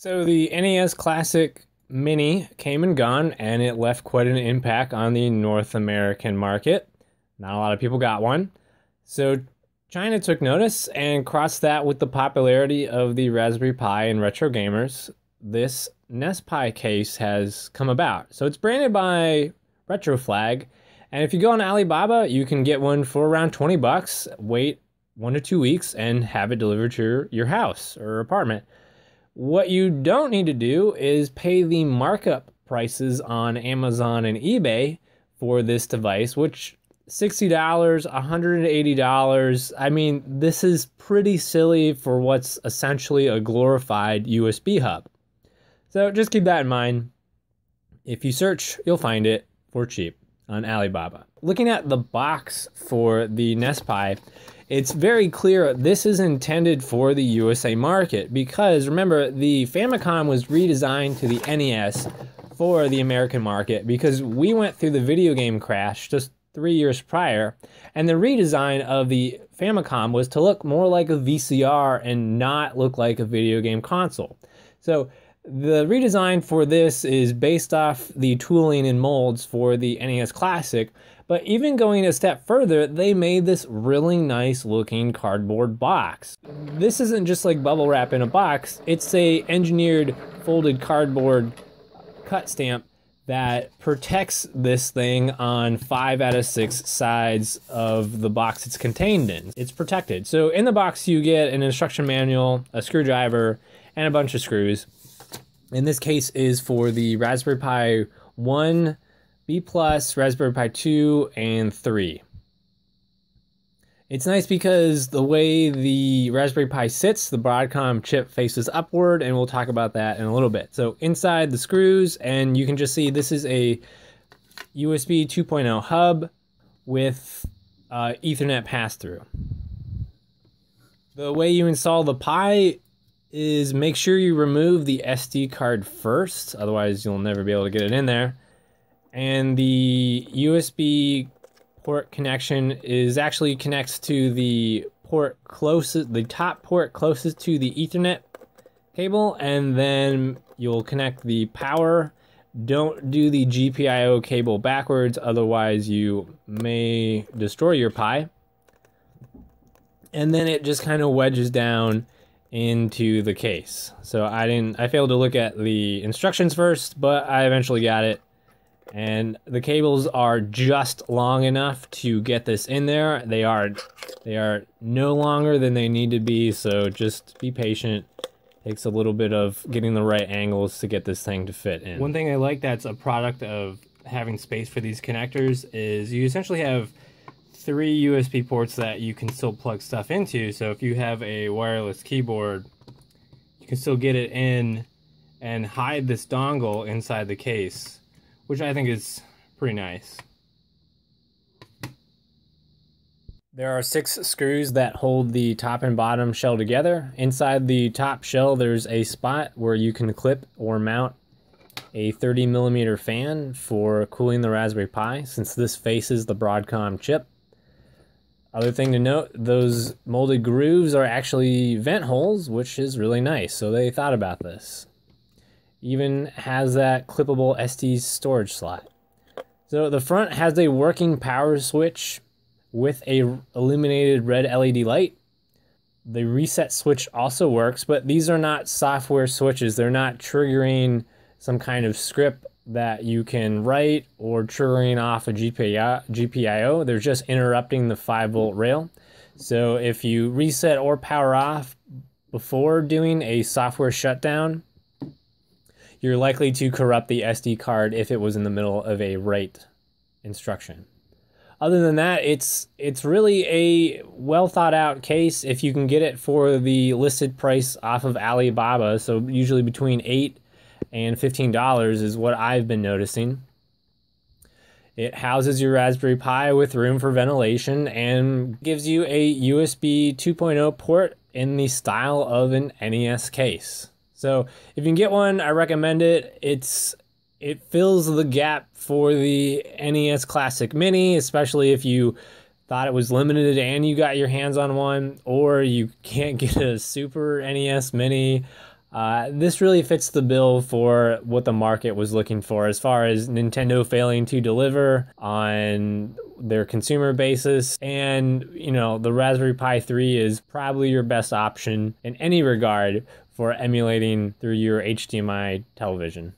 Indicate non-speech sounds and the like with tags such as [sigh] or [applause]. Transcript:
So the NES Classic Mini came and gone, and it left quite an impact on the North American market. Not a lot of people got one. So China took notice and crossed that with the popularity of the Raspberry Pi and retro gamers. This NES Pi case has come about. So it's branded by Retroflag, and if you go on Alibaba, you can get one for around 20 bucks. Wait one to two weeks and have it delivered to your, your house or apartment. What you don't need to do is pay the markup prices on Amazon and eBay for this device, which $60, $180. I mean, this is pretty silly for what's essentially a glorified USB hub. So just keep that in mind. If you search, you'll find it for cheap on Alibaba. Looking at the box for the NES Pi, it's very clear this is intended for the USA market because remember, the Famicom was redesigned to the NES for the American market because we went through the video game crash just three years prior, and the redesign of the Famicom was to look more like a VCR and not look like a video game console. So the redesign for this is based off the tooling and molds for the NES Classic, but even going a step further, they made this really nice looking cardboard box. This isn't just like bubble wrap in a box, it's a engineered folded cardboard cut stamp that protects this thing on five out of six sides of the box it's contained in. It's protected. So in the box, you get an instruction manual, a screwdriver, and a bunch of screws. In this case is for the Raspberry Pi 1, B+, Raspberry Pi 2, and 3. It's nice because the way the Raspberry Pi sits, the Broadcom chip faces upward, and we'll talk about that in a little bit. So inside the screws, and you can just see this is a USB 2.0 hub with uh, Ethernet pass-through. The way you install the Pi is make sure you remove the SD card first, otherwise you'll never be able to get it in there. And the USB port connection is actually connects to the port closest, the top port closest to the Ethernet cable, and then you'll connect the power. Don't do the GPIO cable backwards, otherwise you may destroy your Pi. And then it just kind of wedges down into the case. So I didn't, I failed to look at the instructions first, but I eventually got it and the cables are just long enough to get this in there. They are they are no longer than they need to be, so just be patient. Takes a little bit of getting the right angles to get this thing to fit in. One thing I like that's a product of having space for these connectors is you essentially have three USB ports that you can still plug stuff into. So if you have a wireless keyboard, you can still get it in and hide this dongle inside the case which I think is pretty nice. There are six screws that hold the top and bottom shell together. Inside the top shell, there's a spot where you can clip or mount a 30 millimeter fan for cooling the Raspberry Pi, since this faces the Broadcom chip. Other thing to note, those molded grooves are actually vent holes, which is really nice. So they thought about this even has that clippable SD storage slot. So the front has a working power switch with a illuminated red LED light. The reset switch also works, but these are not software switches. They're not triggering some kind of script that you can write or triggering off a GPIO. They're just interrupting the 5 volt rail. So if you reset or power off before doing a software shutdown, you're likely to corrupt the SD card if it was in the middle of a write instruction. Other than that, it's it's really a well thought out case if you can get it for the listed price off of Alibaba. So usually between eight and fifteen dollars is what I've been noticing. It houses your Raspberry Pi with room for ventilation and gives you a USB 2.0 port in the style of an NES case. So if you can get one, I recommend it. It's it fills the gap for the NES Classic Mini, especially if you thought it was limited and you got your hands on one, or you can't [laughs] get a Super NES Mini. Uh, this really fits the bill for what the market was looking for as far as Nintendo failing to deliver on their consumer basis. And, you know, the Raspberry Pi 3 is probably your best option in any regard for emulating through your HDMI television.